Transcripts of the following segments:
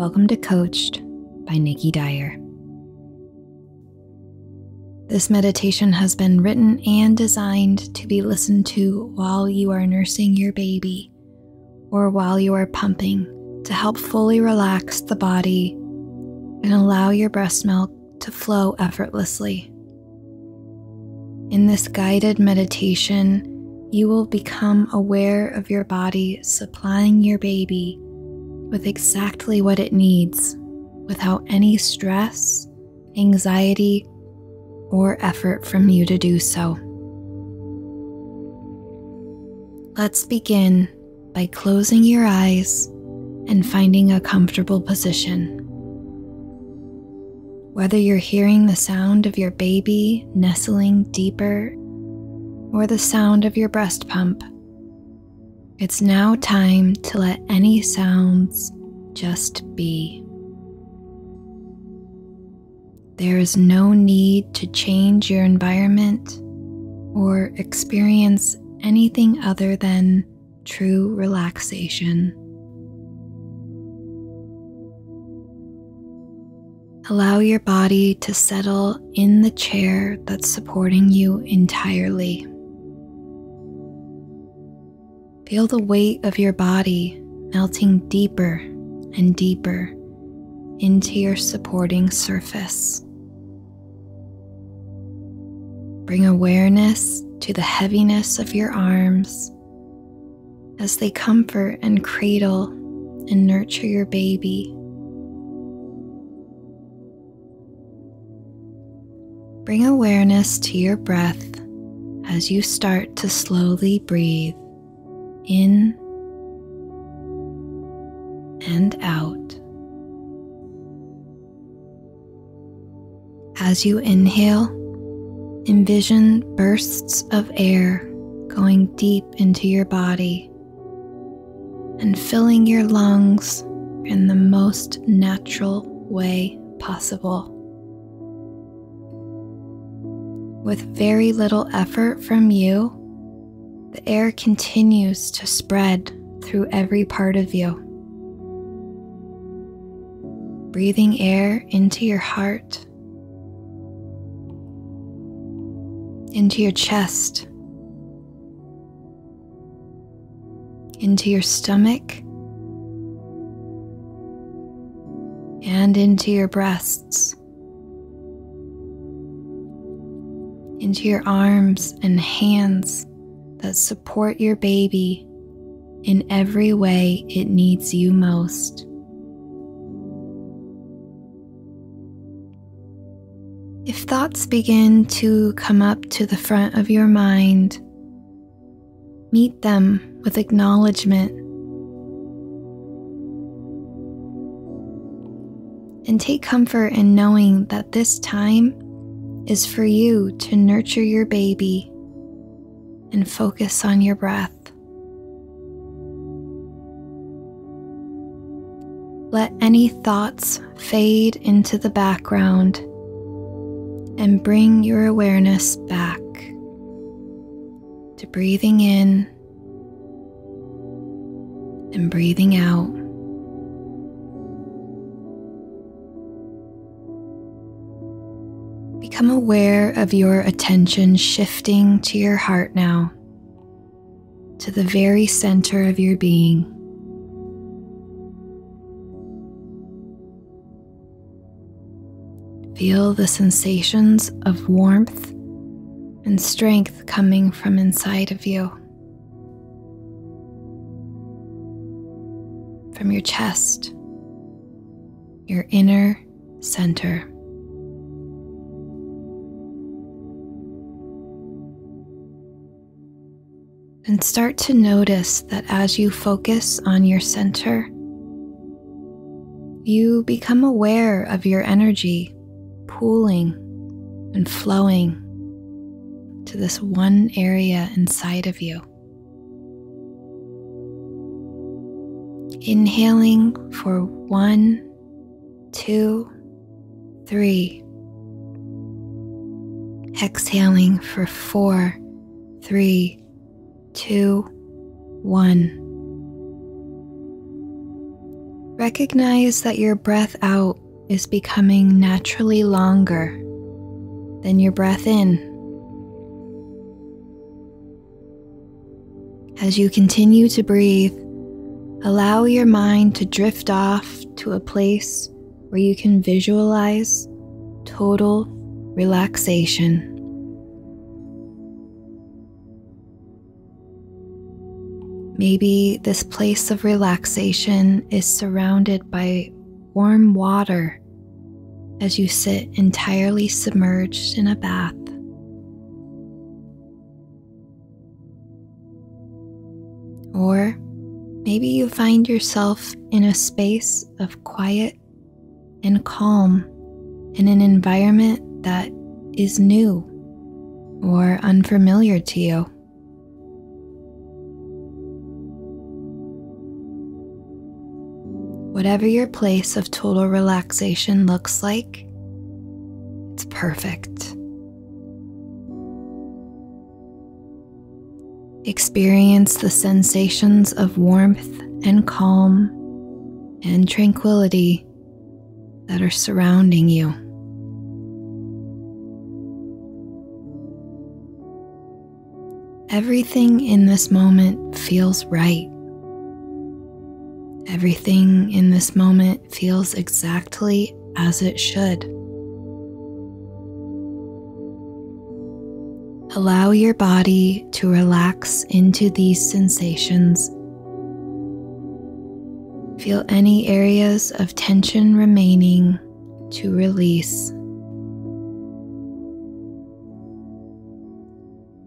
Welcome to Coached by Nikki Dyer. This meditation has been written and designed to be listened to while you are nursing your baby or while you are pumping to help fully relax the body and allow your breast milk to flow effortlessly. In this guided meditation, you will become aware of your body supplying your baby with exactly what it needs without any stress, anxiety, or effort from you to do so. Let's begin by closing your eyes and finding a comfortable position. Whether you're hearing the sound of your baby nestling deeper or the sound of your breast pump, it's now time to let any sounds just be. There is no need to change your environment or experience anything other than true relaxation. Allow your body to settle in the chair that's supporting you entirely. Feel the weight of your body melting deeper and deeper into your supporting surface. Bring awareness to the heaviness of your arms as they comfort and cradle and nurture your baby. Bring awareness to your breath as you start to slowly breathe in and out. As you inhale, envision bursts of air going deep into your body and filling your lungs in the most natural way possible. With very little effort from you, the air continues to spread through every part of you. Breathing air into your heart, into your chest, into your stomach, and into your breasts, into your arms and hands that support your baby in every way it needs you most. If thoughts begin to come up to the front of your mind, meet them with acknowledgement and take comfort in knowing that this time is for you to nurture your baby and focus on your breath. Let any thoughts fade into the background and bring your awareness back to breathing in and breathing out. Become aware of your attention shifting to your heart now, to the very center of your being. Feel the sensations of warmth and strength coming from inside of you. From your chest, your inner center. And start to notice that as you focus on your center, you become aware of your energy pooling and flowing to this one area inside of you. Inhaling for one, two, three. Exhaling for four, three, two, one. Recognize that your breath out is becoming naturally longer than your breath in. As you continue to breathe, allow your mind to drift off to a place where you can visualize total relaxation. Maybe this place of relaxation is surrounded by warm water as you sit entirely submerged in a bath. Or maybe you find yourself in a space of quiet and calm in an environment that is new or unfamiliar to you. Whatever your place of total relaxation looks like, it's perfect. Experience the sensations of warmth and calm and tranquility that are surrounding you. Everything in this moment feels right. Everything in this moment feels exactly as it should. Allow your body to relax into these sensations. Feel any areas of tension remaining to release.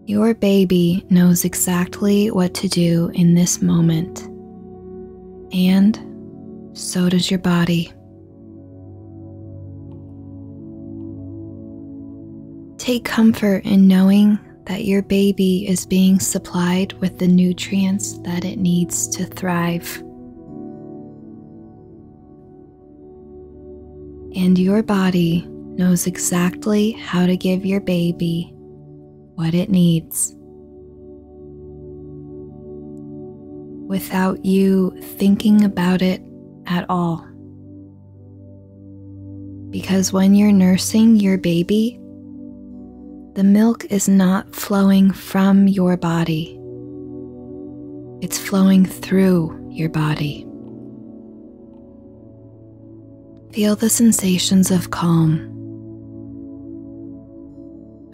Your baby knows exactly what to do in this moment and so does your body. Take comfort in knowing that your baby is being supplied with the nutrients that it needs to thrive. And your body knows exactly how to give your baby what it needs. Without you thinking about it at all. Because when you're nursing your baby, the milk is not flowing from your body, it's flowing through your body. Feel the sensations of calm,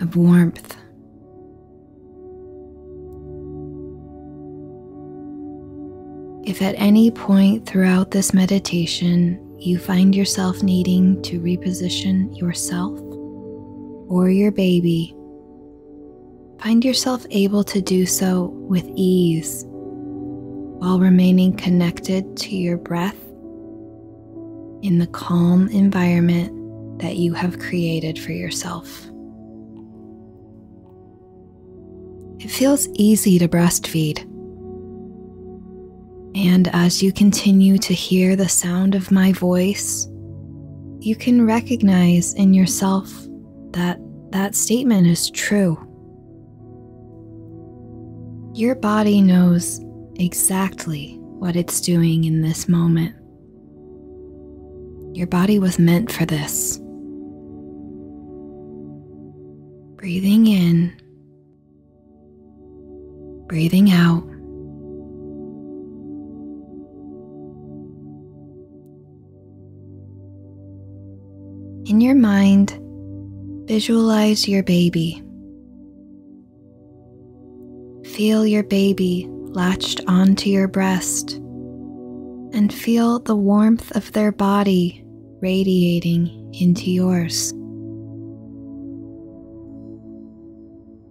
of warmth, If at any point throughout this meditation you find yourself needing to reposition yourself or your baby, find yourself able to do so with ease while remaining connected to your breath in the calm environment that you have created for yourself. It feels easy to breastfeed. And as you continue to hear the sound of my voice, you can recognize in yourself that that statement is true. Your body knows exactly what it's doing in this moment. Your body was meant for this. Breathing in, breathing out. In your mind, visualize your baby. Feel your baby latched onto your breast and feel the warmth of their body radiating into yours.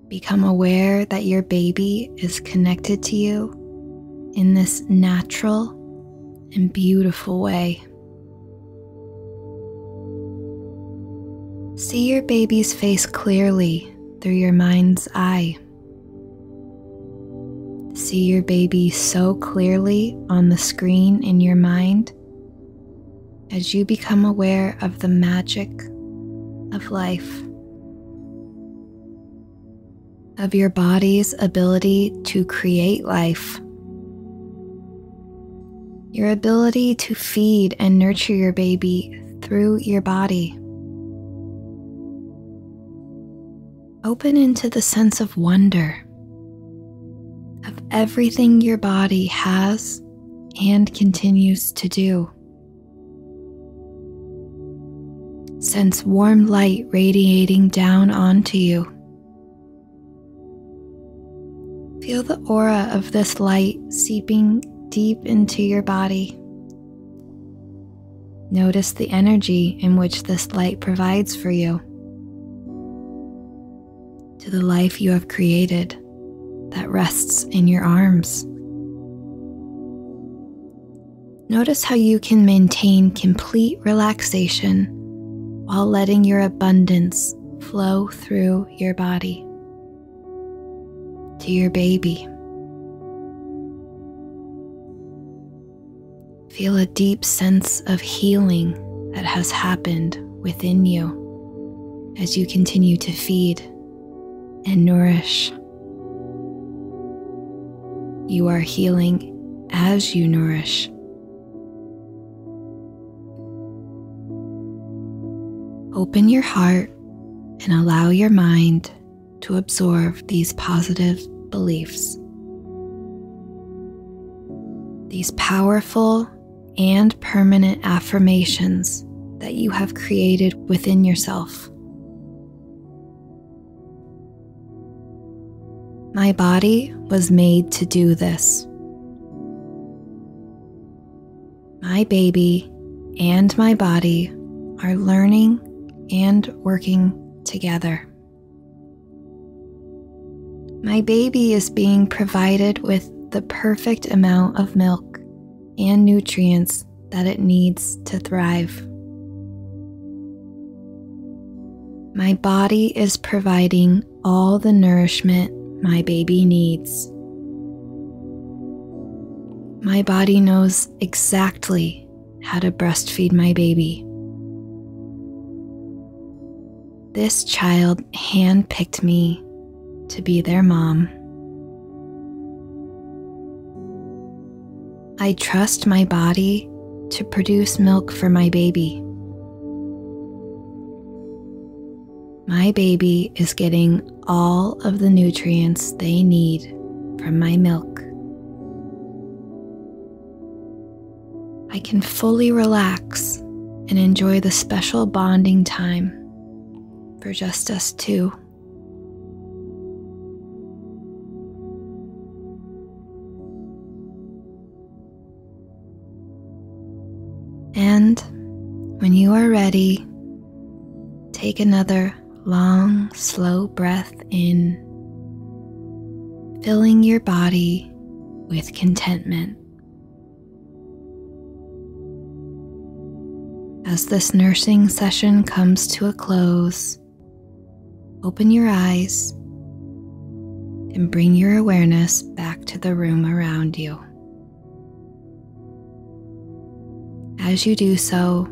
Become aware that your baby is connected to you in this natural and beautiful way. See your baby's face clearly through your mind's eye. See your baby so clearly on the screen in your mind as you become aware of the magic of life, of your body's ability to create life, your ability to feed and nurture your baby through your body. Open into the sense of wonder of everything your body has and continues to do. Sense warm light radiating down onto you. Feel the aura of this light seeping deep into your body. Notice the energy in which this light provides for you, to the life you have created that rests in your arms. Notice how you can maintain complete relaxation while letting your abundance flow through your body to your baby. Feel a deep sense of healing that has happened within you as you continue to feed and nourish. You are healing as you nourish. Open your heart and allow your mind to absorb these positive beliefs. These powerful and permanent affirmations that you have created within yourself. My body was made to do this. My baby and my body are learning and working together. My baby is being provided with the perfect amount of milk and nutrients that it needs to thrive. My body is providing all the nourishment my baby needs. My body knows exactly how to breastfeed my baby. This child handpicked me to be their mom. I trust my body to produce milk for my baby. My baby is getting all of the nutrients they need from my milk. I can fully relax and enjoy the special bonding time for just us two. And when you are ready, take another long, slow breath in, filling your body with contentment. As this nursing session comes to a close, open your eyes and bring your awareness back to the room around you. As you do so,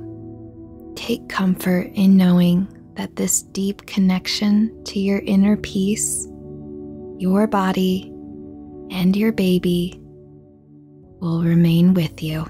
take comfort in knowing that this deep connection to your inner peace, your body, and your baby will remain with you.